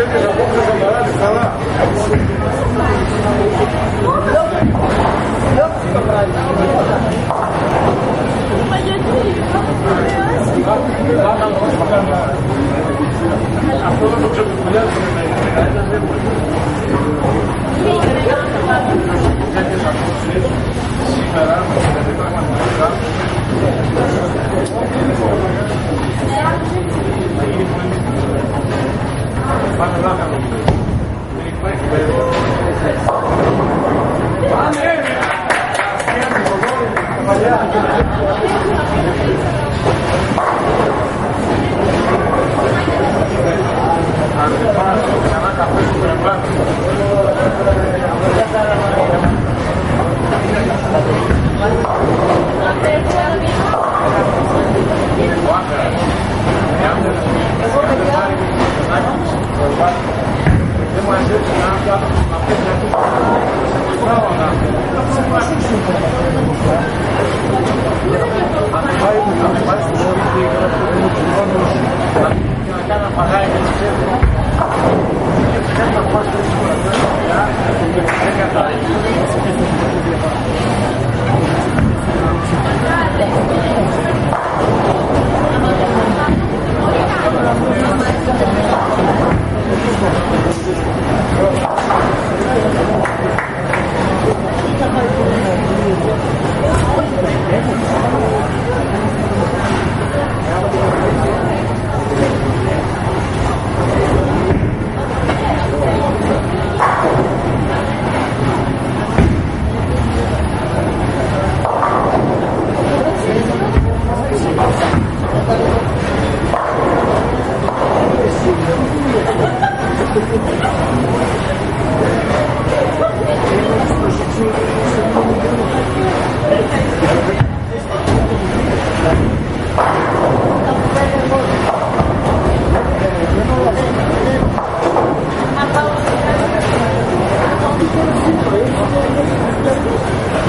Você que já Thank you. Pakai. Tá não, não.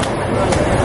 何?